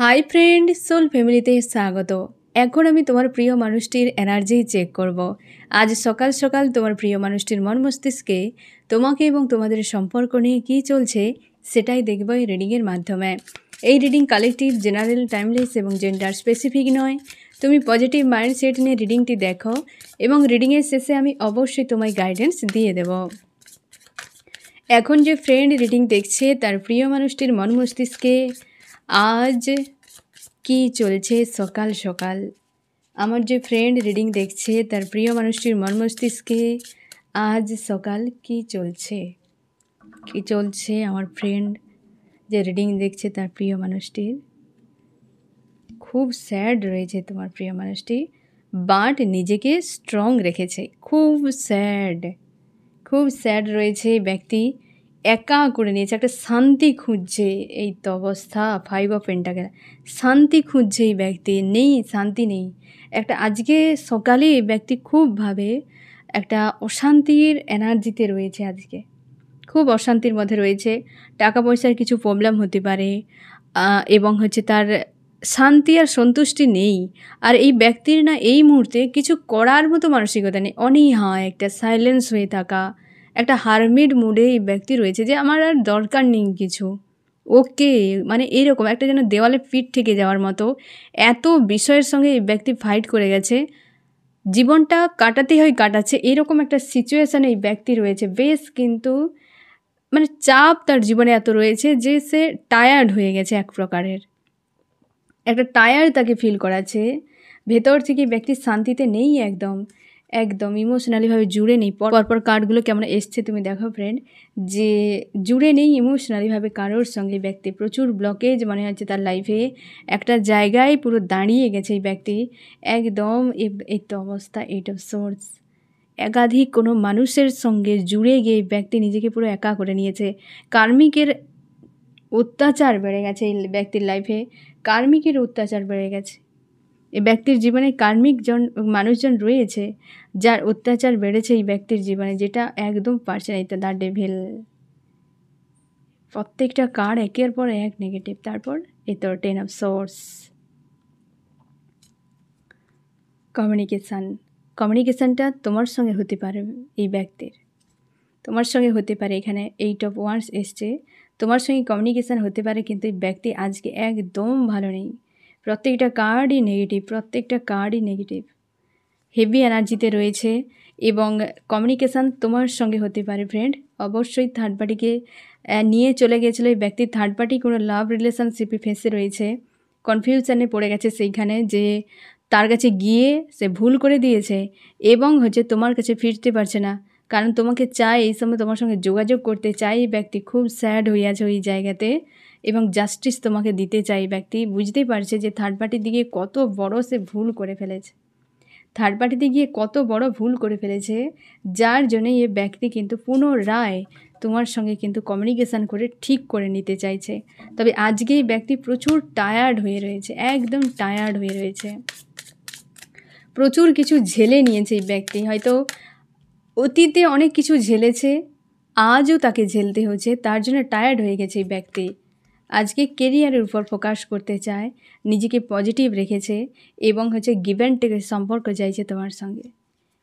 Hi friend soul ফ্যামিলিতে স্বাগত। এখন আমি তোমার প্রিয় মানুষটির এনার্জি চেক করব। আজ সকাল সকাল তোমার প্রিয় মানুষটির মন মস্তিষ্কে তোমাকে এবং তোমাদের সম্পর্ক নিয়ে কী চলছে সেটাই দেখব এই রিডিংয়ের মাধ্যমে। এই রিডিং কালেকটিভ জেনারেল টাইমলেস এবং জেন্ডার স্পেসিফিক নয়। তুমি পজিটিভ মাইন্ডসেট নিয়ে রিডিংটি দেখো এবং রিডিংয়ের শেষে আমি অবশ্যই তোমায় গাইডেন্স দিয়ে দেব। এখন যে ফ্রেন্ড রিডিং দেখছে তার প্রিয় মানুষটির মন মস্তিষ্কে আজ কি চলছে সকাল সকাল? আমার যে ফ্রেন্ড রিডিং দেখছে, তার প্রিয় মানুষটির মন মস্তিষ্কে আজ সকাল কি চলছে? কি চলছে আমার ফ্রেন্ড যে রিডিং দেখছে তার প্রিয় মানুষটির? খুব স্যাড রয়েছে তোমার প্রিয় মানুষটি বাট নিজেকে স্ট্রং রেখেছে। খুব স্যাড খুব স্যাড রয়েছে ব্যক্তি। একা করে নিয়েছে, একটা শান্তি খুঁজছে এই তো অবস্থা ফাইভ অফ পেন্টাকে শান্তি খুঁজছে এই ব্যক্তি, নেই, শান্তি নেই। একটা আজকে সকালে এই ব্যক্তি খুবভাবে একটা অশান্তির এনার্জিতে রয়েছে আজকে। খুব অশান্তির মধ্যে রয়েছে। টাকা পয়সার কিছু প্রবলেম হতে পারে এবং হচ্ছে তার শান্তি আর সন্তুষ্টি নেই। আর এই ব্যক্তির না এই মুহূর্তে কিছু করার মতো মানসিকতা নেই। অনীহা, একটা সাইলেন্স হয়ে থাকা একটা হারমিড মুডে এই ব্যক্তি রয়েছে যে আমার আর দরকার নেই কিছু। ওকে মানে এইরকম একটা যেন দেওয়ালে পিঠ থেকে যাওয়ার মতো এত বিষয়ের সঙ্গে এই ব্যক্তি ফাইট করে গেছে। জীবনটা কাটাতে হয় কাটাচ্ছে, এরকম একটা সিচুয়েশানে এই ব্যক্তি রয়েছে। বেশ কিন্তু মানে চাপ তার জীবনে এত রয়েছে যে সে টায়ার্ড হয়ে গেছে এক প্রকারের। একটা টায়ার্ড তাকে ফিল করাচ্ছে। ভেতর থেকে ব্যক্তি শান্তিতে নেই একদম। একদম ইমোশনালিভাবে জুড়ে নেই। পরপর কার্ডগুলো কেমন এসছে তুমি দেখো ফ্রেন্ড যে জুড়ে নেই ইমোশনালিভাবে কারোর সঙ্গে ব্যক্তি। প্রচুর ব্লকেজ মনে হচ্ছে তার লাইফে একটা জায়গায় পুরো দাঁড়িয়ে গেছে এই ব্যক্তি। একদম এই তো অবস্থা এইট অফ সোর্স একাধিক কোনো মানুষের সঙ্গে জুড়ে গিয়ে ব্যক্তি নিজেকে পুরো একা করে নিয়েছে। কার্মিকের অত্যাচার বেড়ে গেছে এই ব্যক্তির লাইফে কার্মিকের অত্যাচার বেড়ে গেছে। এই ব্যক্তির জীবনে কার্মিক জন মানুষজন রয়েছে। যার অত্যাচার বেড়েছে এই ব্যক্তির জীবনে, যেটা একদম পারছে না দ্য ডেভিল। প্রত্যেকটা কার্ড একের পর এক নেগেটিভ, তারপর এই তো টেন অফ সোর্স। কমিউনিকেশান, কমিউনিকেশানটা তোমার সঙ্গে হতে পারে এই ব্যক্তির। তোমার সঙ্গে হতে পারে, এখানে এইট অফ ওয়ান্স এসছে। তোমার সঙ্গে কমিউনিকেশান হতে পারে, কিন্তু এই ব্যক্তি আজকে একদম ভালো নেই। প্রত্যেকটা কার্ডই নেগেটিভ, প্রত্যেকটা কার্ডই নেগেটিভ। হেভি এনার্জিতে রয়েছে এবং কমিউনিকেশান তোমার সঙ্গে হতে পারে ফ্রেন্ড অবশ্যই থার্ড পার্টিকে নিয়ে চলে গেছিল এই ব্যক্তি। থার্ড পার্টি কোনো লাভ রিলেশনশিপে ফেসে রয়েছে। কনফিউশানে পড়ে গেছে সেইখানে যে তার কাছে গিয়ে সে ভুল করে দিয়েছে এবং হচ্ছে তোমার কাছে ফিরতে পারছে না। কারণ তোমাকে চাই এই সময় তোমার সঙ্গে যোগাযোগ করতে চাই এই ব্যক্তি খুব স্যাড হয়ে আছে ওই জায়গাতে এবং জাস্টিস তোমাকে দিতে চাই ব্যক্তি। বুঝতেই পারছে যে থার্ড পার্টির দিকে কত বড় সে ভুল করে ফেলেছে। থার্ড পার্টিতে গিয়ে কত বড় ভুল করে ফেলেছে। যার জন্যে এ ব্যক্তি কিন্তু পুনরায় তোমার সঙ্গে কিন্তু কমিউনিকেশান করে ঠিক করে নিতে চাইছে। তবে আজকে এই ব্যক্তি প্রচুর টায়ার্ড হয়ে রয়েছে, একদম টায়ার্ড হয়ে রয়েছে। প্রচুর কিছু ঝেলে নিয়েছে এই ব্যক্তি, হয়তো অতীতে অনেক কিছু ঝেলেছে, আজও তাকে ঝেলতে হচ্ছে, তার জন্য টায়ার্ড হয়ে গেছে এই ব্যক্তি। আজকে কেরিয়ারের উপর ফোকাস করতে চায়, নিজেকে পজিটিভ রেখেছে এবং হচ্ছে গিভেন টেকের সম্পর্ক চাইছে তোমার সঙ্গে।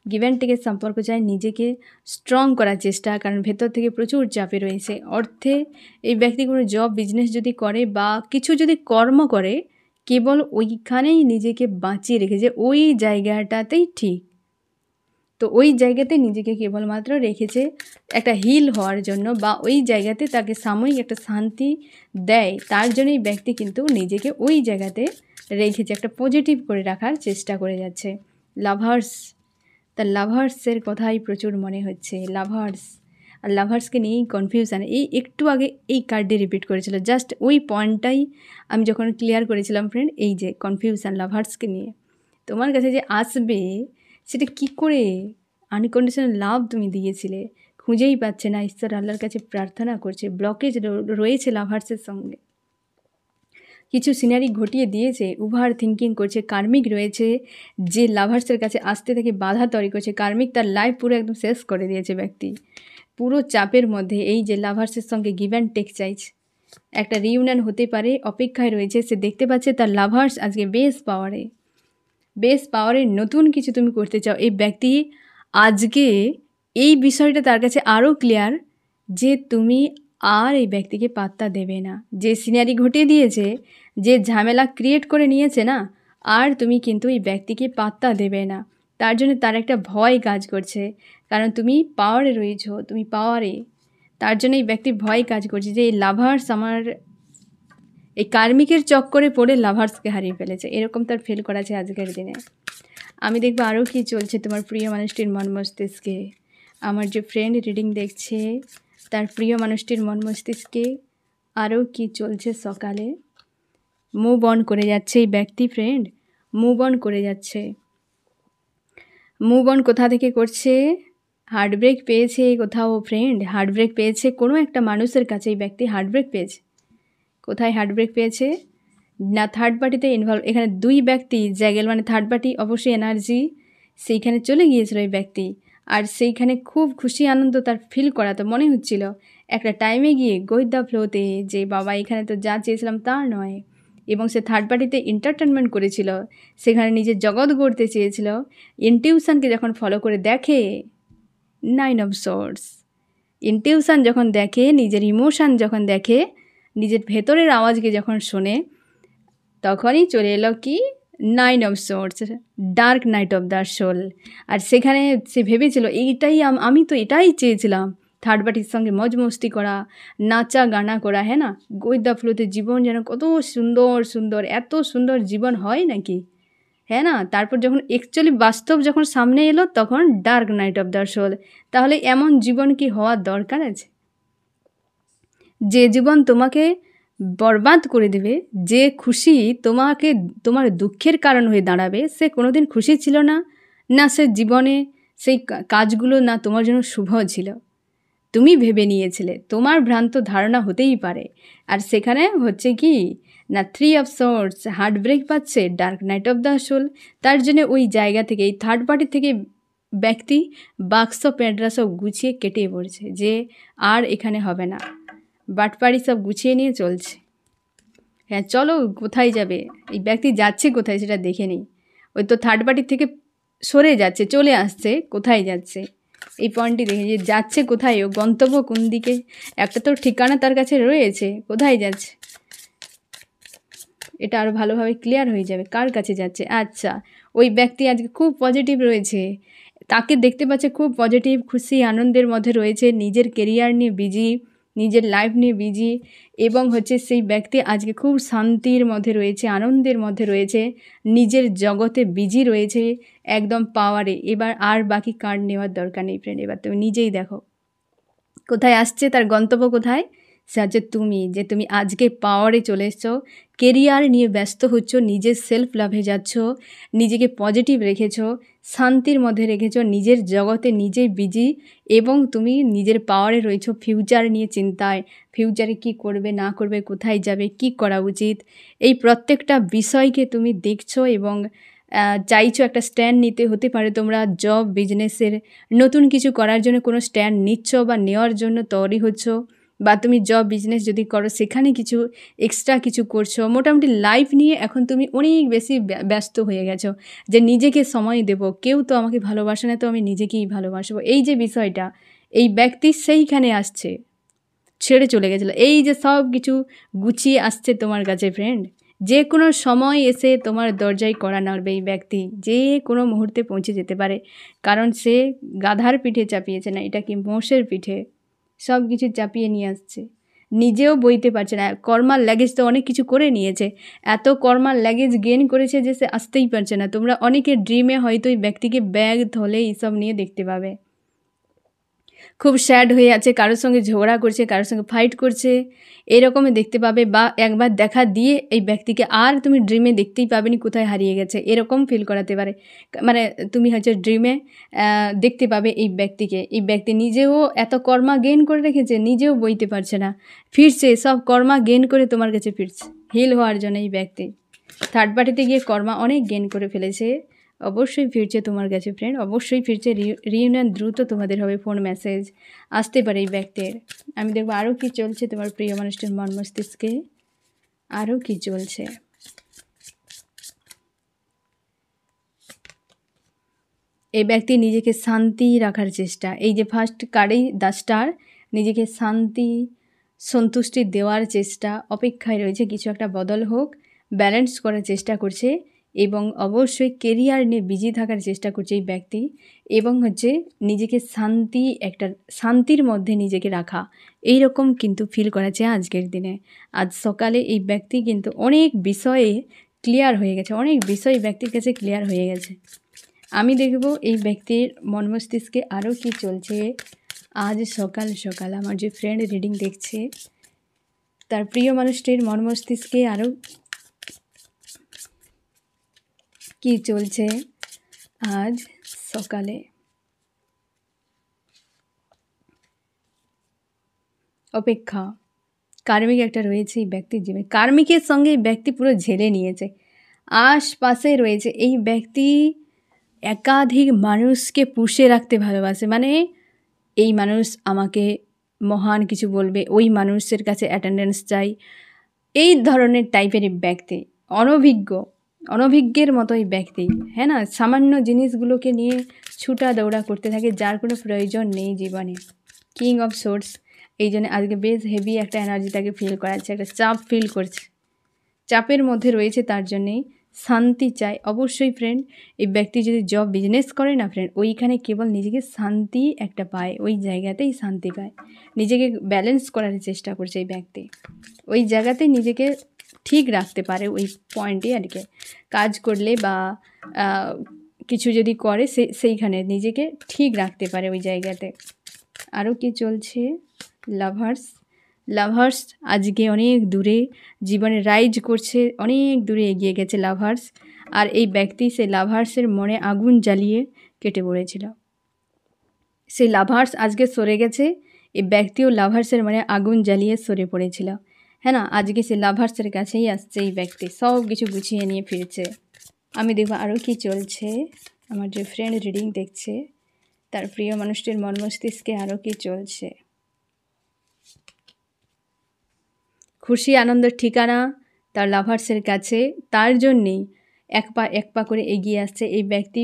গিভেন টেকের সম্পর্ক চাই নিজেকে স্ট্রং করার চেষ্টা, কারণ ভেতর থেকে প্রচুর চাপে রয়েছে। অর্থে এই ব্যক্তি কোনো জব বিজনেস যদি করে বা কিছু যদি কর্ম করে, কেবল ওইখানেই নিজেকে বাঁচিয়ে রেখেছে, ওই জায়গাটাতেই ঠিক। তো ওই জায়গাতে নিজেকে কেবলমাত্র রেখেছে একটা হিল হওয়ার জন্য বা ওই জায়গাতে তাকে সাময়িক একটা শান্তি দেয়, তার জন্য এই ব্যক্তি কিন্তু নিজেকে ওই জায়গাতে রেখেছে, একটা পজিটিভ করে রাখার চেষ্টা করে যাচ্ছে। লাভার্স তার লাভার্সের কথাই প্রচুর মনে হচ্ছে। লাভার্স আর লাভার্সকে নিয়েই কনফিউশান এই একটু আগে এই কার্ডটি রিপিট করেছিল। জাস্ট ওই পয়েন্টটাই আমি যখন ক্লিয়ার করেছিলাম ফ্রেন্ড এই যে কনফিউশান লাভার্সকে নিয়ে। তোমার কাছে যে আসবে সেটা কি করে আনকন্ডিশনাল লাভ তুমি দিয়েছিলে? খুঁজেই পাচ্ছে না। ঈশ্বর আল্লাহর কাছে প্রার্থনা করছে। ব্লকেজ রয়েছে লাভার্সের সঙ্গে। কিছু সিনারি ঘটিয়ে দিয়েছে। উভার থিঙ্কিং করছে কার্মিক রয়েছে। যে লাভার্সের কাছে আসতে থেকে বাধা তৈরি করছে কার্মিক তার লাইফ পুরো একদম শেষ করে দিয়েছে ব্যক্তি। পুরো চাপের মধ্যে এই যে লাভার্সের সঙ্গে গিভ অ্যান্ড টেক চাইছে। একটা রিউনিয়ন হতে পারে, অপেক্ষায় রয়েছে, সে দেখতে পাচ্ছে তার লাভার্স আজকে বেশ পাওয়ারে বেশ পাওয়ারে নতুন কিছু তুমি করতে চাও। এই ব্যক্তি আজকে এই বিষয়টা তার কাছে আরও ক্লিয়ার যে তুমি আর এই ব্যক্তিকে পাত্তা দেবে না। যে সিনারি ঘটিয়ে দিয়েছে, যে ঝামেলা ক্রিয়েট করে নিয়েছে না, আর তুমি কিন্তু এই ব্যক্তিকে পাত্তা দেবে না। তার জন্য তার একটা ভয় কাজ করছে। কারণ তুমি পাওয়ারে রয়েছ, তুমি পাওয়ারে তার জন্য এই ব্যক্তির ভয় কাজ করছে যে এই লাভার্স আমার এই কার্মিকের চক্করে পড়ে লাভার্সকে হারিয়ে ফেলেছে। এরকম তার ফেল করা আছে আজকের দিনে। আমি দেখব আরও কী চলছে তোমার প্রিয় মানুষটির মন মস্তিষ্কে। আমার যে ফ্রেন্ড রিডিং দেখছে, তার প্রিয় মানুষটির মন মস্তিষ্কে আরও কী চলছে সকালে। মুভ অন করে যাচ্ছে এই ব্যক্তি ফ্রেন্ড মুভ অন করে যাচ্ছে। মুভ অন কোথা থেকে করছে? হার্টব্রেক পেয়েছে কোথাও ফ্রেন্ড হার্টব্রেক পেয়েছে কোনো একটা মানুষের কাছে এই ব্যক্তি হার্টব্রেক পেয়েছে। কোথায় হার্ট ব্রেক পেয়েছে? না থার্ড পার্টিতে ইনভলভ এখানে দুই ব্যক্তি জ্যাগেল মানে থার্ড পার্টি অবশ্যই এনার্জি সেইখানে চলে গিয়েছিল ওই ব্যক্তি। আর সেইখানে খুব খুশি, আনন্দ তার ফিল করা তো মনে হচ্ছিল। একটা টাইমে গিয়ে গৈদ্যা ফ্লোতে যে, বাবা, এখানে তো যা চেয়েছিলাম তা নয়। এবং সে থার্ড পার্টিতে এন্টারটেনমেন্ট করেছিল। সেখানে নিজের জগৎ গড়তে চেয়েছিল। ইনটিউশনকে যখন ফলো করে দেখে নাইন অফ সোর্স ইনটিউশন যখন দেখে, নিজের ইমোশান যখন দেখে নিজের ভেতরের আওয়াজকে যখন শোনে তখনই চলে এলো কি? Nine of source dark night of the soul আর সেখানে সে ভেবেছিল, এইটাই আমি তো এটাই চেয়েছিলাম। থার্ড পার্টির সঙ্গে মজ মস্তি করা, নাচা গানা করা হ্যাঁ না? গৈদ্যা ফ্লোতে জীবন যেন কত সুন্দর সুন্দর, এত সুন্দর জীবন হয় নাকি? হ্যাঁ না? তারপর যখন অ্যাকচুয়ালি বাস্তব যখন সামনে এলো, তখন dark night of the soul তাহলে এমন জীবন কি হওয়ার দরকার আছে? যে জীবন তোমাকে বরবাদ করে দেবে, যে খুশি তোমাকে, তোমার দুঃখের কারণ হয়ে দাঁড়াবে, সে কোনোদিন খুশি ছিল না। না, সে জীবনে সেই কাজগুলো না তোমার জন্য শুভ ছিল। তুমি ভেবে নিয়েছিলে, তোমার ভ্রান্ত ধারণা হতেই পারে। আর সেখানে হচ্ছে কি, না three of source heart break পাচ্ছে dark night of the soul তার জন্য ওই জায়গা থেকে, এই থার্ড পার্টি থেকে ব্যক্তি বাক্স প্যাডরা সব গুছিয়ে কেটে পড়ছে, যে আর এখানে হবে না। বাটপাড়ি সব গুছিয়ে নিয়ে চলছে। হ্যাঁ চলো কোথায় যাবে? এই ব্যক্তি যাচ্ছে কোথায় সেটা দেখে নিই। ওই তো থার্ড পার্টির থেকে সরে যাচ্ছে, চলে আসছে, কোথায় যাচ্ছে? এই পয়েন্টটি দেখে যে যাচ্ছে কোথায়? ও গন্তব্য কোন দিকে? একটা তো ঠিকানা তার কাছে রয়েছে, কোথায় যাচ্ছে? এটা আরও ভালোভাবে ক্লিয়ার হয়ে যাবে, কার কাছে যাচ্ছে? আচ্ছা ওই ব্যক্তি আজকে খুব পজিটিভ রয়েছে। তাকে দেখতে পাচ্ছে খুব পজিটিভ খুশি, আনন্দের মধ্যে রয়েছে, নিজের কেরিয়ার নিয়ে বিজি নিজের লাইফ নিয়ে বিজি এবং হচ্ছে সেই ব্যক্তি আজকে খুব শান্তির মধ্যে রয়েছে, আনন্দের মধ্যে রয়েছে, নিজের জগতে বিজি রয়েছে, একদম পাওয়ারে এবার আর বাকি কার্ড নেওয়ার দরকার নেই ফ্রেন্ড এবার তুমি নিজেই দেখো। কোথায় আসছে, তার গন্তব্য কোথায়? সে হচ্ছে তুমি, যে তুমি আজকে পাওয়ারে চলে এসছো কেরিয়ার নিয়ে ব্যস্ত হচ্ছ, নিজের সেলফ লাভে যাচ্ছ, নিজেকে পজিটিভ রেখেছ, শান্তির মধ্যে রেখেছ, নিজের জগতে নিজেই বিজি এবং তুমি নিজের পাওয়ারে রয়েছো ফিউচার নিয়ে চিন্তায় ফিউচারে কি করবে, না করবে, কোথায় যাবে, কি করা উচিত, এই প্রত্যেকটা বিষয়কে তুমি দেখছ এবং চাইছো একটা স্ট্যান্ড নিতে, হতে পারে তোমরা জব বিজনেসের নতুন কিছু করার জন্য কোনো স্ট্যান্ড নিচ্ছ বা নেওয়ার জন্য তৈরি হচ্ছ। বা তুমি জব বিজনেস যদি করো, সেখানে কিছু এক্সট্রা কিছু করছ, মোটামুটি লাইফ নিয়ে এখন তুমি অনেক বেশি ব্যস্ত হয়ে গেছো যে নিজেকে সময় দেব। কেউ তো আমাকে ভালোবাসে না, তো আমি নিজেকেই ভালোবাসবো। এই যে বিষয়টা, এই ব্যক্তি সেইখানে আসছে, ছেড়ে চলে গেছিল। এই যে সব কিছু গুছিয়ে আসছে তোমার কাছে ফ্রেন্ড যে কোনো সময় এসে তোমার দরজায় করা নাড়বে এই ব্যক্তি। যে কোনো মুহূর্তে পৌঁছে যেতে পারে, কারণ সে গাধার পিঠে চাপিয়েছে না, এটা কি মোষের পিঠে? সব কিছু চাপিয়ে নিয়ে আসছে। নিজেও বইতে পারছে না। কর্মার ল্যাগেজ তো অনেক কিছু করে নিয়েছে। এত কর্মার ল্যাগেজ গেন করেছে যে সে আসতেই পারছে না। তোমরা অনেকে ড্রিমে হয়তো ওই ব্যক্তিকে ব্যাগ ধলে এইসব নিয়ে দেখতে পাবে। খুব স্যাড হয়ে আছে, কারোর সঙ্গে ঝগড়া করছে, কারোর সঙ্গে ফাইট করছে। এরকমই দেখতে পাবে বা একবার দেখা দিয়ে এই ব্যক্তিকে আর তুমি ড্রিমে দেখতেই পাবে পাবেনি কোথায় হারিয়ে গেছে। এরকম ফিল করাতে পারে। মানে তুমি হচ্ছে ড্রিমে দেখতে পাবে এই ব্যক্তিকে। এই ব্যক্তি নিজেও এত কর্মা গেন করে রেখেছে, নিজেও বইতে পারছে না। ফিরছে, সব কর্মা গেন করে তোমার কাছে ফিরছে। হিল হওয়ার জন্য এই ব্যক্তি। থার্ড পার্টিতে গিয়ে কর্মা অনেক গেন করে ফেলেছে। অবশ্যই ফিরছে তোমার কাছে ফ্রেন্ড অবশ্যই ফিরছে রিউনিয়ন দ্রুত তোমাদের হবে ফোন মেসেজ আসতে পারে এই ব্যক্তির। আমি দেখব আরও কী চলছে তোমার প্রিয় মানুষটির মন মস্তিষ্কে। আরও কী চলছে। এই ব্যক্তি নিজেকে শান্তি রাখার চেষ্টা। এই যে ফার্স্ট কার্ডেই দ্য স্টার নিজেকে শান্তি, সন্তুষ্টি দেওয়ার চেষ্টা, অপেক্ষায় রয়েছে, কিছু একটা বদল হোক ব্যালেন্স করার চেষ্টা করছে। এবং অবশ্যই কেরিয়ার নিয়ে বিজি থাকার চেষ্টা করছে এই ব্যক্তি এবং হচ্ছে নিজেকে শান্তি একটা শান্তির মধ্যে নিজেকে রাখা এই রকম কিন্তু ফিল করাচ্ছে আজকের দিনে। আজ সকালে এই ব্যক্তি কিন্তু অনেক বিষয়ে ক্লিয়ার হয়ে গেছে, অনেক বিষয় ব্যক্তির কাছে ক্লিয়ার হয়ে গেছে। আমি দেখব এই ব্যক্তির মন মস্তিষ্কে আরও কী চলছে। আজ সকাল সকাল আমার যে ফ্রেন্ড রিডিং দেখছে, তার প্রিয় মানুষটির মন মস্তিষ্কে আরও কি চলছে আজ সকালে? অপেক্ষা। কার্মিক একটা রয়েছে এই ব্যক্তির জীবনে। কার্মিকের সঙ্গে এই ব্যক্তি পুরো ঝেলে নিয়েছে। আশপাশে রয়েছে এই ব্যক্তি একাধিক মানুষকে পুষে রাখতে ভালোবাসে। মানে এই মানুষ আমাকে মহান কিছু বলবে, ওই মানুষের কাছে অ্যাটেন্ডেন্স চাই। এই ধরনের টাইপের ব্যক্তি। অনভিজ্ঞ। অনভিজ্ঞের মতোই ব্যক্তি হ্যাঁ না? সামান্য জিনিসগুলোকে নিয়ে ছুটা দৌড়া করতে থাকে যার কোনো প্রয়োজন নেই জীবনে। কিং অফ সোর্স এই জন্য আজকে বেশ হেভি একটা এনার্জি তাকে ফিল করাচ্ছে, একটা চাপ ফিল করছে। চাপের মধ্যে রয়েছে তার জন্যেই শান্তি চায় অবশ্যই ফ্রেন্ড এই ব্যক্তি যদি জব বিজনেস করে না ফ্রেন্ড ওইখানে কেবল নিজেকে শান্তি একটা পায়, ওই জায়গাতেই শান্তি পায়। নিজেকে ব্যালেন্স করার চেষ্টা করছে এই ব্যক্তি। ওই জায়গাতেই নিজেকে ঠিক রাখতে পারে ওই পয়েন্টে আর কি। কাজ করলে বা কিছু যদি করে সেইখানে নিজেকে ঠিক রাখতে পারে ওই জায়গাতে। আরও কি চলছে? লাভার্স লাভার্স আজকে অনেক দূরে, জীবনে রাইজ করছে, অনেক দূরে এগিয়ে গেছে লাভার্স আর এই ব্যক্তি সে লাভার্সের মনে আগুন জ্বালিয়ে কেটে পড়েছিল। সেই লাভার্স আজকে সরে গেছে, এই ব্যক্তিও লাভার্সের মনে আগুন জ্বালিয়ে সরে পড়েছিল। হ্যাঁ না আজকে সে লাভার্সের কাছেই আসছে এই ব্যক্তি সব কিছু গুছিয়ে নিয়ে ফিরছে আমি দেখব আরও কি চলছে আমার যে ফ্রেন্ড রিডিং দেখছে তার প্রিয় মানুষটির মন মস্তিষ্কে আরও কি চলছে খুশি আনন্দের ঠিকানা তার লাভার্সের কাছে তার জন্যেই এক পা এক পা করে এগিয়ে আসছে এই ব্যক্তি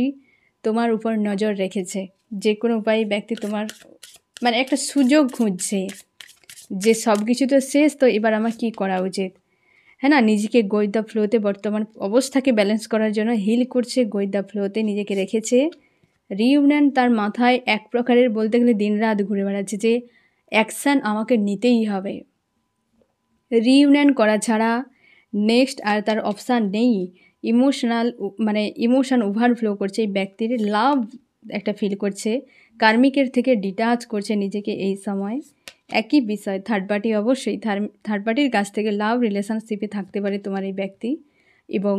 তোমার উপর নজর রেখেছে যে কোনো উপায়ে ব্যক্তি তোমার মানে একটা সুযোগ খুঁজছে যে সব কিছু তো শেষ, তো এবার আমার কি করা উচিত? হ্যাঁ না? নিজেকে গৈদা ফ্লোতে বর্তমান অবস্থাকে ব্যালেন্স করার জন্য হিল করছে গৈদা ফ্লোতে, নিজেকে রেখেছে। রিউনিয়ন তার মাথায় এক প্রকারের বলতে গেলে দিন রাত ঘুরে বেড়াচ্ছে যে অ্যাকশান আমাকে নিতেই হবে। রিউনিয়ন করা ছাড়া নেক্সট আর তার অপশান নেই। ইমোশনাল মানে ইমোশন ওভারফ্লো করছে এই ব্যক্তির লাভ একটা ফিল করছে। কার্মিকের থেকে ডিটাচ করছে নিজেকে এই সময়। একই বিষয় থার্ড পার্টি অবশ্যই। থার্ড পার্টির কাছ থেকে লাভ রিলেশনশিপে থাকতে পারে তোমার এই ব্যক্তি এবং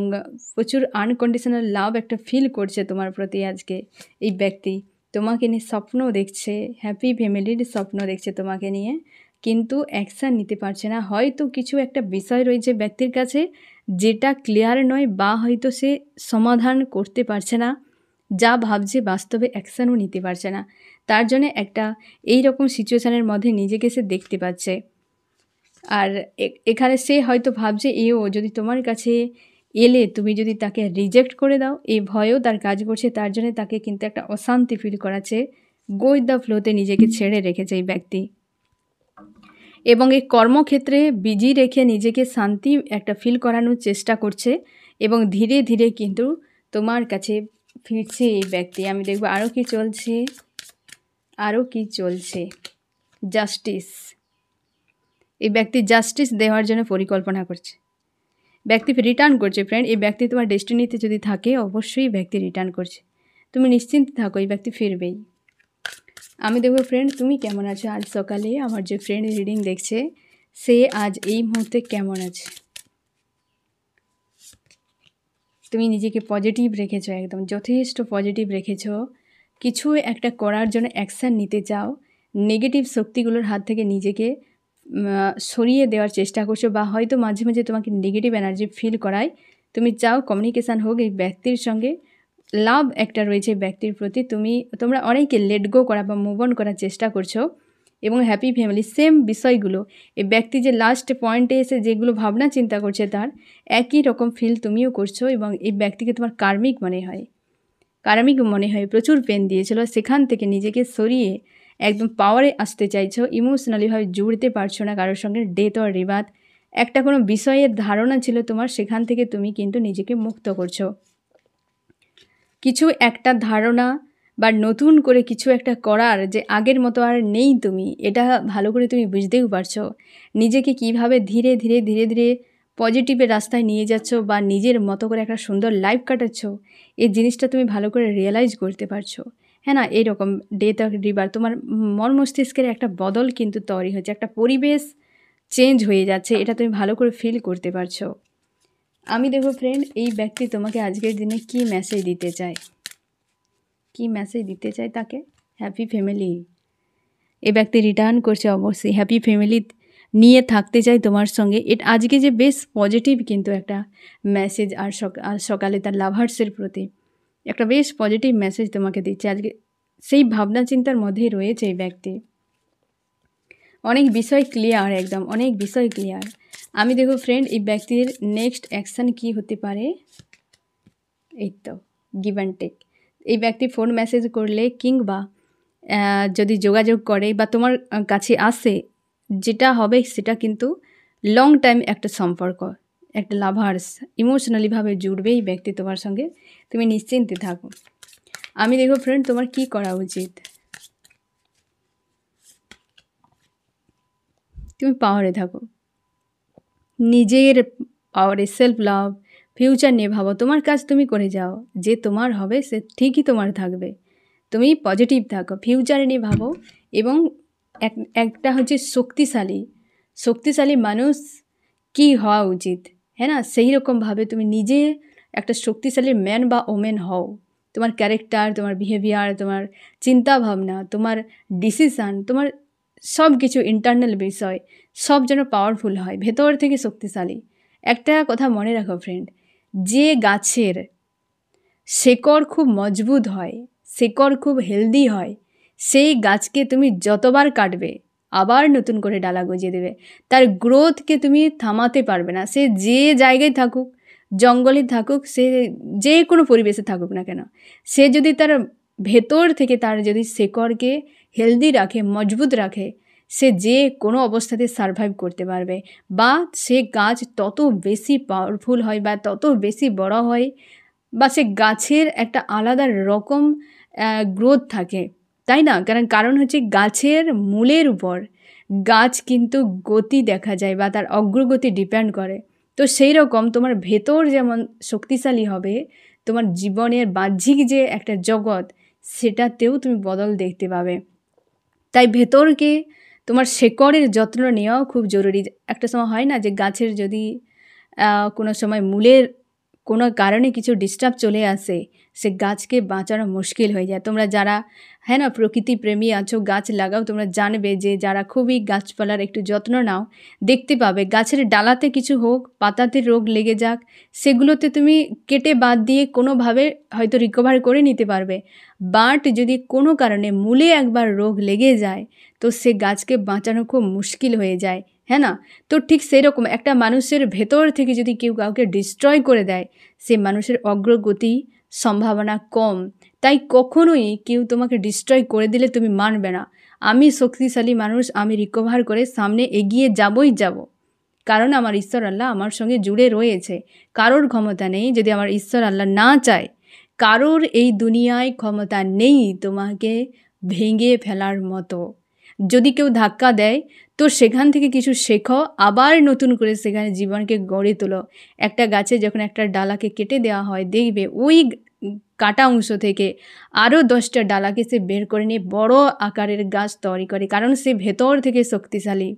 প্রচুর আনকন্ডিশনাল লাভ একটা ফিল করছে তোমার প্রতি আজকে এই ব্যক্তি। তোমাকে নিয়ে স্বপ্ন দেখছে হ্যাপি ফ্যামিলির স্বপ্ন দেখছে তোমাকে নিয়ে, কিন্তু অ্যাকশান নিতে পারছে না। হয়তো কিছু একটা বিষয় রয়েছে ব্যক্তির কাছে যেটা ক্লিয়ার নয় বা হয়তো সে সমাধান করতে পারছে না, যা ভাবছে বাস্তবে অ্যাকশানও নিতে পারছে না। তার জন্য একটা এই রকম সিচুয়েশানের মধ্যে নিজেকে সে দেখতে পাচ্ছে। আর এখানে সে হয়তো ভাবছে এও যদি তোমার কাছে এলে তুমি যদি তাকে রিজেক্ট করে দাও, এই ভয়েও তার কাজ করছে, তার জন্য তাকে কিন্তু একটা অশান্তি ফিল করাচ্ছে, গোই দ্য ফ্লোতে নিজেকে ছেড়ে রেখেছে এই ব্যক্তি। এবং এই কর্মক্ষেত্রে বিজি রেখে নিজেকে শান্তি একটা ফিল করানোর চেষ্টা করছে এবং ধীরে ধীরে কিন্তু তোমার কাছে ফিরছে এই ব্যক্তি। আমি দেখব আরও কি চলছে। আরও কি চলছে? জাস্টিস এই ব্যক্তি জাস্টিস দেওয়ার জন্য পরিকল্পনা করছে। ব্যক্তি রিটার্ন করছে ফ্রেন্ড এই ব্যক্তি তোমার ডেস্টিনিতে যদি থাকে, অবশ্যই ব্যক্তি রিটার্ন করছে। তুমি নিশ্চিন্ত থাকো, এই ব্যক্তি ফিরবেই। আমি দেখব ফ্রেন্ড তুমি কেমন আছো? আজ সকালে আমার যে ফ্রেন্ড রিডিং দেখছে, সে আজ এই মুহূর্তে কেমন আছে? তুমি নিজেকে পজিটিভ রেখেছো, একদম যথেষ্ট পজিটিভ রেখেছো। কিছু একটা করার জন্য অ্যাকশান নিতে চাও নেগেটিভ শক্তিগুলোর হাত থেকে নিজেকে সরিয়ে দেওয়ার চেষ্টা করছ বা হয়তো মাঝে মাঝে তোমাকে নেগেটিভ এনার্জি ফিল করায়, তুমি চাও কমিউনিকেশান হোক এই ব্যক্তির সঙ্গে লাভ একটা রয়েছে ব্যক্তির প্রতি, তুমি, তোমরা অনেকে লেট গো করা বা মুভ অন করার চেষ্টা করছ এবং হ্যাপি ফ্যামিলি সেম বিষয়গুলো এই ব্যক্তি যে লাস্ট পয়েন্টে এসে যেগুলো ভাবনা চিন্তা করছে তার, একই রকম ফিল তুমিও করছ এবং এই ব্যক্তিকে তোমার কার্মিক মনে হয়। কার্মিক মনে হয় প্রচুর পেন দিয়েছিল। সেখান থেকে নিজেকে সরিয়ে একদম পাওয়ারে আসতে চাইছো। ইমোশনালিভাবে জুড়তে পারছ না কারোর সঙ্গে ডেথ অর রিবাত একটা কোনো বিষয়ের ধারণা ছিল তোমার, সেখান থেকে তুমি কিন্তু নিজেকে মুক্ত করছ। কিছু একটা ধারণা বা নতুন করে কিছু একটা করার যে আগের মতো আর নেই তুমি, এটা ভালো করে তুমি বুঝতেও পারছ। নিজেকে কীভাবে ধীরে ধীরে ধীরে ধীরে পজিটিভের রাস্তায় নিয়ে যাচ্ছ বা নিজের মতো করে একটা সুন্দর লাইফ কাটাচ্ছ, এই জিনিসটা তুমি ভালো করে রিয়েলাইজ করতে পারছ। হ্যাঁ না? এইরকম ডেথ অফ রিবার তোমার মন মস্তিষ্কের একটা বদল কিন্তু তৈরি হচ্ছে, একটা পরিবেশ চেঞ্জ হয়ে যাচ্ছে, এটা তুমি ভালো করে ফিল করতে পারছ। আমি দেখো ফ্রেন্ড এই ব্যক্তি তোমাকে আজকের দিনে কি মেসেজ দিতে চায়? কি মেসেজ দিতে চায় তাকে? হ্যাপি ফ্যামিলি এ ব্যক্তি রিটার্ন করছে, অবশ্যই হ্যাপি ফ্যামিলি নিয়ে থাকতে চাই তোমার সঙ্গে। এটা, আজকে যে বেশ পজিটিভ কিন্তু একটা মেসেজ আর সকালে তার লাভার্সের প্রতি একটা বেশ পজিটিভ মেসেজ তোমাকে দিচ্ছে। আজকে সেই ভাবনা চিন্তার মধ্যেই রয়েছে এই ব্যক্তি। অনেক বিষয় ক্লিয়ার একদম, অনেক বিষয় ক্লিয়ার আমি দেখো ফ্রেন্ড এই ব্যক্তির নেক্সট অ্যাকশান কি হতে পারে? এই তো গিভ অ্যান্ড টেক এই ব্যক্তি ফোন মেসেজ করলে কিংবা যদি যোগাযোগ করে বা তোমার কাছে আসে যেটা হবে সেটা কিন্তু লং টাইম একটা সম্পর্ক, একটা লাভার্স ইমোশনালিভাবে জুড়বে এই ব্যক্তি তোমার সঙ্গে, তুমি নিশ্চিন্তে থাকো। আমি দেখো ফ্রেন্ড তোমার কি করা উচিত। তুমি পাওয়ারে থাকো। নিজের পাওয়ারে সেলফ লাভ ফিউচার নিয়ে ভাবো, তোমার কাজ তুমি করে যাও, যে তোমার হবে সে ঠিকই তোমার থাকবে। তুমি পজিটিভ থাকো ফিউচার নিয়ে ভাবো এবং এক, একটা হচ্ছে শক্তিশালী। শক্তিশালী মানুষ কি হওয়া উচিত? হ্যাঁ না? সেই রকমভাবে তুমি নিজে একটা শক্তিশালী ম্যান বা ওমেন হও। তোমার ক্যারেক্টার তোমার বিহেভিয়ার তোমার চিন্তা ভাবনা তোমার ডিসিশান তোমার সব কিছু ইন্টারনাল বিষয়, সব যেন পাওয়ারফুল হয়, ভেতর থেকে শক্তিশালী। একটা কথা মনে রাখো ফ্রেন্ড যে গাছের শেকড় খুব মজবুত হয়, শেকড় খুব হেলদি হয় সেই গাছকে তুমি যতবার কাটবে, আবার নতুন করে ডালা গজিয়ে দেবে। তার গ্রোথকে তুমি থামাতে পারবে না। সে যে জায়গায় থাকুক, জঙ্গলে থাকুক, সে যে কোনো পরিবেশে থাকুক না কেন, সে যদি তার ভেতর থেকে তার যদি শেকড়কে হেলদি রাখে, মজবুত রাখে, সে যে কোনো অবস্থাতে সারভাইভ করতে পারবে। বা সে গাছ তত বেশি পাওয়ারফুল হয় বা তত বেশি বড় হয়, বা সে গাছের একটা আলাদা রকম গ্রোথ থাকে। তাই না? কারণ কারণ হচ্ছে গাছের মূলের উপর গাছ কিন্তু গতি দেখা যায় বা তার অগ্রগতি ডিপেন্ড করে। তো সেই রকম তোমার ভেতর যেমন শক্তিশালী হবে, তোমার জীবনের বাহ্যিক যে একটা জগৎ, সেটাতেও তুমি বদল দেখতে পাবে। তাই ভেতরকে তোমার শেকড়ের যত্ন নেওয়াও খুব জরুরি। একটা সময় হয় না যে গাছের যদি কোনো সময় মূলের কোনো কারণে কিছু ডিস্টার্ব চলে আসে, সে গাছকে বাঁচানো মুশকিল হয়ে যায়। তোমরা যারা হ্যাঁ না, প্রকৃতি প্রেমী আছো, গাছ লাগাও, তোমরা জানবে যে যারা খুবই গাছপালার একটু যত্ন নাও, দেখতে পাবে গাছের ডালাতে কিছু হোক, পাতাতে রোগ লেগে যাক, সেগুলোতে তুমি কেটে বাদ দিয়ে কোনোভাবে হয়তো রিকভার করে নিতে পারবে। বাট যদি কোনো কারণে মূলে একবার রোগ লেগে যায়, তো সে গাছকে বাঁচানো খুব মুশকিল হয়ে যায়। হ্যাঁ না? তো ঠিক সেরকম একটা মানুষের ভেতর থেকে যদি কেউ কাউকে ডিস্ট্রয় করে দেয়, সে মানুষের অগ্রগতি সম্ভাবনা কম। তাই কখনোই কেউ তোমাকে ডিস্ট্রয় করে দিলে তুমি মানবে না। আমি শক্তিশালী মানুষ, আমি রিকভার করে সামনে এগিয়ে যাবই যাব। কারণ আমার ঈশ্বর আল্লাহ আমার সঙ্গে জুড়ে রয়েছে। কারোর ক্ষমতা নেই যদি আমার ঈশ্বর আল্লাহ না চায়। কারোর এই দুনিয়ায় ক্ষমতা নেই তোমাকে ভেঙে ফেলার মতো। যদি কেউ ধাক্কা দেয়, তো সেখান থেকে কিছু শেখো, আবার নতুন করে সেখানে জীবনকে গড়ে তোলো। একটা গাছে যখন একটা ডালাকে কেটে দেওয়া হয়, দেখবে ওই কাটা অংশ থেকে আরও দশটা ডালাকে সে বের করে নিয়ে বড় আকারের গাছ তৈরি করে, কারণ সে ভেতর থেকে শক্তিশালী।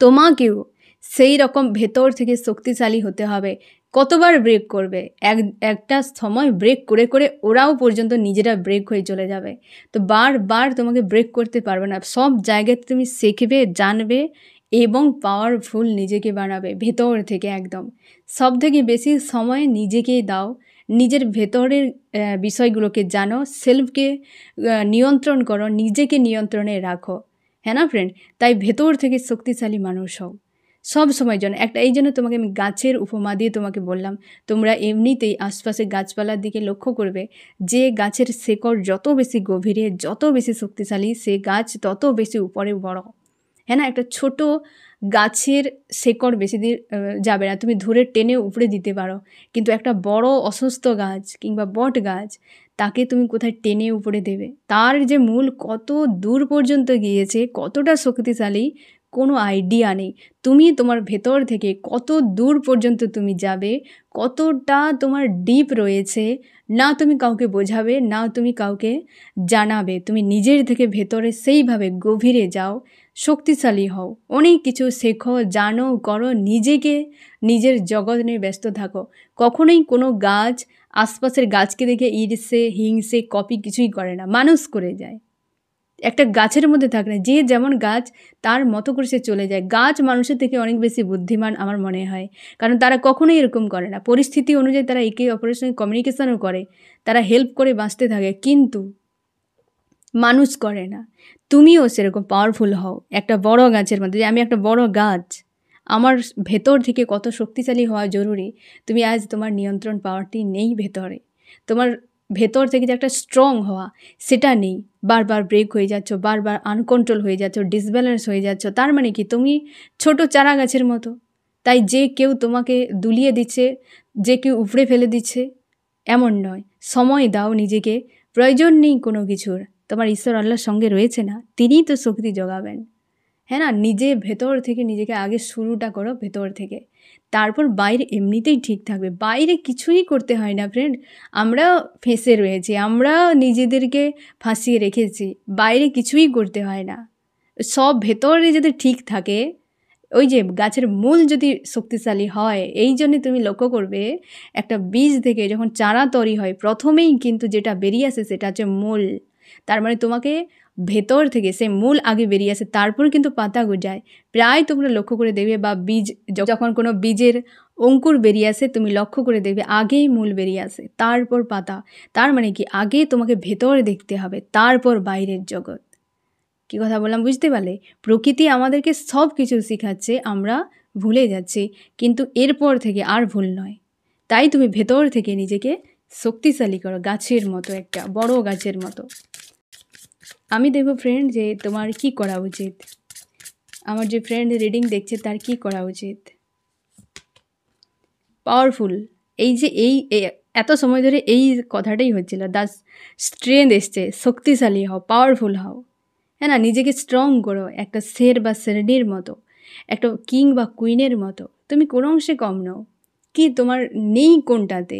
তোমাকেও সেই রকম ভেতর থেকে শক্তিশালী হতে হবে। কতবার ব্রেক করবে? এক, একটা সময় ব্রেক করে করে ওরাও পর্যন্ত নিজেরা ব্রেক হয়ে চলে যাবে। তো বারবার তোমাকে ব্রেক করতে পারবে না। সব জায়গাতে তুমি শিখবে, জানবে এবং পাওয়ারফুল নিজেকে বানাবে, ভেতর থেকে একদম। সব থেকে বেশি সময় নিজেকেই দাও। নিজের ভেতরের বিষয়গুলোকে জানো। সেলফকে নিয়ন্ত্রণ করো। নিজেকে নিয়ন্ত্রণে রাখো। হ্যাঁ না ফ্রেন্ড তাই ভেতর থেকে শক্তিশালী মানুষ হও। সব সময় জন্য। একটা, এই জন্য তোমাকে আমি গাছের উপমা দিয়ে তোমাকে বললাম, তোমরা এমনিতেই আশপাশে গাছপালার দিকে লক্ষ্য করবে, যে গাছের শেকড় যত বেশি গভীরে, যত বেশি শক্তিশালী, সে গাছ তত বেশি উপরে বড়। হ্যাঁ না? একটা ছোট গাছের শেকড় বেশি দিন যাবে না। তুমি ধরে টেনে উপরে দিতে পারো। কিন্তু একটা বড় অসুস্থ গাছ কিংবা বট গাছ, তাকে তুমি কোথায় টেনে উপরে দেবে? তার যে মূল কত দূর পর্যন্ত গিয়েছে, কতটা শক্তিশালী কোনো আইডিয়া নেই। তুমি তোমার ভেতর থেকে কত দূর পর্যন্ত তুমি যাবে, কতটা তোমার ডিপ রয়েছে, না তুমি কাউকে বোঝাবে, না তুমি কাউকে জানাবে। তুমি নিজের থেকে ভেতরে সেইভাবে গভীরে যাও, শক্তিশালী হও। অনেক কিছু শেখো, জানো, করো, নিজেকে নিজের জগৎ নিয়ে ব্যস্ত থাকো। কখনোই কোনো গাছ, আশপাশের গাছকে দেখে ঈর্ষে হিংসে কপি কিছুই করে না। মানুষ করে যায়। একটা গাছের মধ্যে থাকে না, যে যেমন গাছ তার মতো করে সে চলে যায়। গাছ মানুষের থেকে অনেক বেশি বুদ্ধিমান আমার মনে হয়। কারণ তারা কখনোই এরকম করে না। পরিস্থিতি অনুযায়ী তারা একে অপরের সঙ্গে কমিউনিকেশনও করে। তারা হেল্প করে বাঁচতে থাকে। কিন্তু মানুষ করে না। তুমিও সেরকম পাওয়ারফুল হও। একটা বড় গাছের মধ্যে, যে আমি একটা বড় গাছ। আমার ভেতর থেকে কত শক্তিশালী হওয়া জরুরি। তুমি আজ তোমার নিয়ন্ত্রণ পাওয়ারটি নেই ভেতরে। তোমার ভেতর থেকে যে একটা স্ট্রং হওয়া, সেটা নেই। বারবার ব্রেক হয়ে যাচ্ছ, বারবার আনকন্ট্রোল হয়ে যাচ্ছ ডিসব্যালেন্স হয়ে যাচ্ছ। তার মানে কি? তুমি ছোট চারা গাছের মতো। তাই যে কেউ তোমাকে দুলিয়ে দিচ্ছে, যে কেউ উপড়ে ফেলে দিচ্ছে, এমন নয়। সময় দাও নিজেকে। প্রয়োজন নেই কোনো কিছুর। তোমার ঈশ্বর আল্লাহর সঙ্গে রয়েছে না। তিনিই তো শক্তি যোগাবেন হ্যাঁ না, নিজে ভেতর থেকে নিজেকে আগে শুরুটা করো ভেতর থেকে। তারপর বাইরে এমনিতেই ঠিক থাকবে। বাইরে কিছুই করতে হয় না ফ্রেন্ড আমরা ফেঁসে রয়েছি, আমরা নিজেদেরকে ফাঁসিয়ে রেখেছি। বাইরে কিছুই করতে হয় না। সব ভেতরে যদি ঠিক থাকে, ওই যে গাছের মূল যদি শক্তিশালী হয়, এই জন্যে তুমি লক্ষ্য করবে, একটা বীজ থেকে যখন চারা তৈরি হয়, প্রথমেই কিন্তু যেটা বেরিয়ে আসে সেটা হচ্ছে মূল। তার মানে তোমাকে ভেতর থেকে সে মূল আগে বেরিয়ে আসে, তারপর কিন্তু পাতা গজায়। প্রায় তোমরা লক্ষ্য করে দেখবে বা বীজ যখন কোনো বীজের অঙ্কুর বেরিয়ে আসে, তুমি লক্ষ্য করে দেখবে আগেই মূল বেরিয়ে আসে, তারপর পাতা। তার মানে কি? আগে তোমাকে ভেতরে দেখতে হবে, তারপর বাইরের জগৎ। কি কথা বললাম, বুঝতে পারলে? প্রকৃতি আমাদেরকে সব কিছু শেখাচ্ছে, আমরা ভুলে যাচ্ছি, কিন্তু এরপর থেকে আর ভুল নয়। তাই তুমি ভেতর থেকে নিজেকে শক্তিশালী করো, গাছের মতো একটা, বড় গাছের মতো। আমি দেখব ফ্রেন্ড যে তোমার কি করা উচিত। আমার যে ফ্রেন্ড রিডিং দেখছে, তার কি করা উচিত? পাওয়ারফুল এই যে এই এত সময় ধরে এই কথাটাই হচ্ছিল দ্য স্ট্রেংথ এসছে শক্তিশালী হও পাওয়ারফুল হও। হ্যাঁ না, নিজেকে স্ট্রং করো, একটা শের বা শ্রেণির মতো, একটা কিং বা কুইনের মতো। তুমি কোনো অংশে কম নও। কি তোমার নেই কোনটাতে?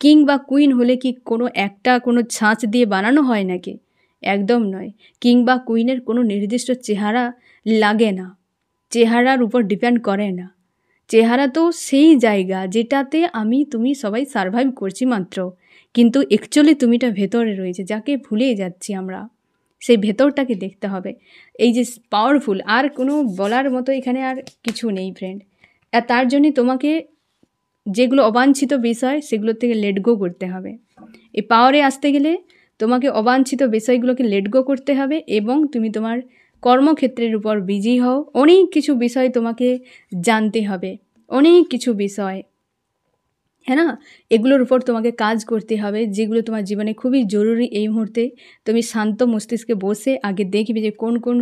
কিং বা কুইন হলে কি কোনো একটা কোনো ছাঁচ দিয়ে বানানো হয় নাকি? একদম নয়, কিংবা কুইনের কোনো নির্দিষ্ট চেহারা লাগে না, চেহারার উপর ডিপেন্ড করে না। চেহারা তো সেই জায়গা যেটাতে আমি, তুমি সবাই সারভাইভ করছি মাত্র, কিন্তু অ্যাকচুয়ালি তুমিটা ভেতরে রয়েছে, যাকে ভুলে যাচ্ছি আমরা। সেই ভেতরটাকে দেখতে হবে। এই যে পাওয়ারফুল আর কোনো বলার মতো এখানে আর কিছু নেই ফ্রেন্ড আর তার জন্যে তোমাকে যেগুলো অবাঞ্ছিত বিষয় সেগুলোর থেকে লেট গো করতে হবে। এই পাওয়ারে আসতে গেলে তোমাকে অবাঞ্ছিত বিষয়গুলোকে লেট গো করতে হবে এবং তুমি তোমার কর্মক্ষেত্রের উপর বিজি হও। অনেক কিছু বিষয় তোমাকে জানতে হবে। অনেক কিছু বিষয় হ্যাঁ না? এগুলোর উপর তোমাকে কাজ করতে হবে, যেগুলো তোমার জীবনে খুবই জরুরি এই মুহূর্তে। তুমি শান্ত মস্তিষ্কে বসে আগে দেখবে যে কোন কোন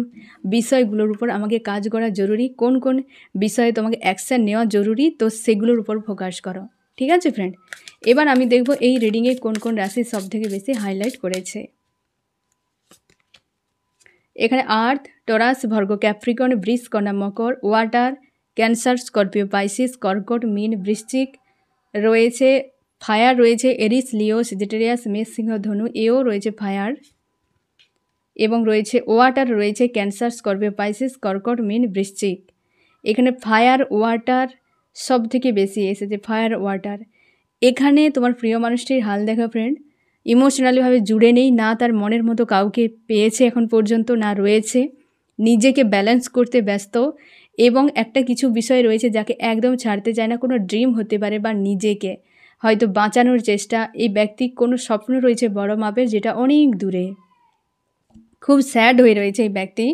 বিষয়গুলোর উপর আমাকে কাজ করা জরুরি, কোন কোন বিষয়ে তোমাকে অ্যাকশান নেওয়া জরুরি, তো সেগুলোর উপর ফোকাস করো। ঠিক আছে ফ্রেন্ড এবার আমি দেখব এই রিডিংয়ে কোন কোন রাশি সব থেকে বেশি হাইলাইট করেছে। এখানে আর্থ টরাস ভর্গ ক্যাপ্রিকন ব্রিজ কন্যা, মকর ওয়াটার ক্যান্সার স্করপিও পাইসিস কর্কট, মিন, বৃশ্চিক রয়েছে ফায়ার রয়েছে এরিস লিও সিজিটেরিয়াস মেষ, সিংহ, ধনু, এও রয়েছে ফায়ার এবং রয়েছে ওয়াটার রয়েছে ক্যান্সার স্করপিও পাইসিস কর্কট, মিন, বৃশ্চিক। এখানে ফায়ার ওয়াটার সব থেকে বেশি এসেছে ফায়ার ওয়াটার। এখানে তোমার প্রিয় মানুষটির হাল দেখা ফ্রেন্ড ইমোশনালিভাবে জুড়ে নেই, না তার মনের মতো কাউকে পেয়েছে এখন পর্যন্ত, না রয়েছে। নিজেকে ব্যালেন্স করতে ব্যস্ত এবং একটা কিছু বিষয় রয়েছে যাকে একদম ছাড়তে চায় না, কোনো ড্রিম হতে পারে বা নিজেকে। হয়তো বাঁচানোর চেষ্টা, এই ব্যক্তি কোনো স্বপ্ন রয়েছে বড় মাপের, যেটা অনেক দূরে। খুব স্যাড হয়ে রয়েছে এই ব্যক্তি।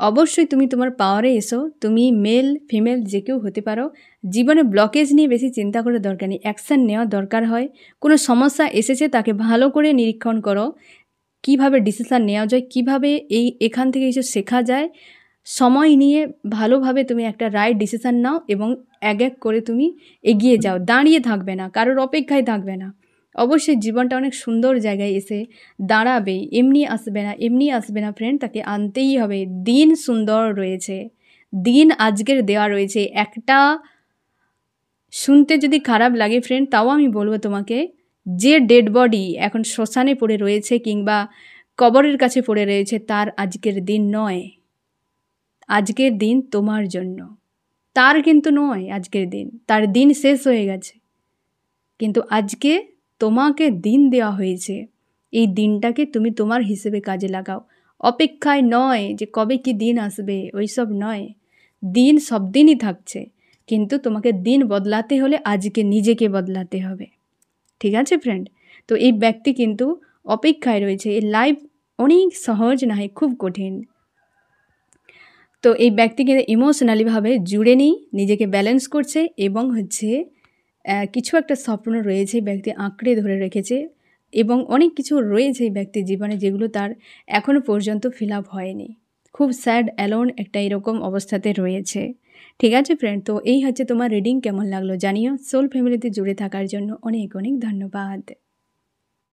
অবশ্যই তুমি তোমার পাওয়ারে এসো। তুমি মেল ফিমেল যে কেউ হতে পারো। জীবনে ব্লকেজ নিয়ে বেশি চিন্তা করার দরকার নেই। অ্যাকশান নেওয়া দরকার হয়। কোনো সমস্যা এসেছে তাকে ভালো করে নিরীক্ষণ করো। কীভাবে ডিসিশান নেওয়া যায়, কীভাবে এই এখান থেকে কিছু শেখা যায়। সময় নিয়ে ভালোভাবে তুমি একটা রাইট ডিসিশান নাও এবং এক এক করে তুমি এগিয়ে যাও। দাঁড়িয়ে থাকবে না, কারোর অপেক্ষায় থাকবে না। অবশ্যই জীবনটা অনেক সুন্দর জায়গায় এসে দাঁড়াবে, এমনি আসবে না, এমনি আসবে না ফ্রেন্ড তাকে আনতেই হবে। দিন সুন্দর রয়েছে, দিন আজকের দেওয়া রয়েছে। একটা শুনতে যদি খারাপ লাগে ফ্রেন্ড তাও আমি বলব তোমাকে, যে ডেড বডি এখন শ্মশানে পড়ে রয়েছে কিংবা কবরের কাছে পড়ে রয়েছে, তার আজকের দিন নয়। আজকের দিন তোমার জন্য। তার কিন্তু নয় আজকের দিন। তার দিন শেষ হয়ে গেছে। কিন্তু আজকে তোমাকে দিন দেওয়া হয়েছে। এই দিনটাকে তুমি তোমার হিসেবে কাজে লাগাও। অপেক্ষায় নয় যে কবে কি দিন আসবে, ওইসব নয়। দিন সব দিনই থাকছে, কিন্তু তোমাকে দিন বদলাতে হলে আজকে নিজেকে বদলাতে হবে। ঠিক আছে ফ্রেন্ড তো এই ব্যক্তি কিন্তু অপেক্ষায় রয়েছে। এই লাইফ অনেক সহজ নয় খুব কঠিন। তো এই ব্যক্তিকে ইমোশনালিভাবে জুড়ে নিই নিজেকে ব্যালেন্স করছে এবং হচ্ছে কিছু একটা স্বপ্ন রয়েছে ব্যক্তি আঁকড়ে ধরে রেখেছে এবং অনেক কিছু রয়েছে ব্যক্তির জীবনে যেগুলো তার এখনও পর্যন্ত ফিল আপ হয়নি। খুব স্যাড অ্যালোন একটা এরকম অবস্থাতে রয়েছে। ঠিক আছে ফ্রেন্ড তো এই হচ্ছে তোমার রিডিং কেমন লাগল জানিও। সোল ফ্যামিলিতে জুড়ে থাকার জন্য অনেক অনেক ধন্যবাদ।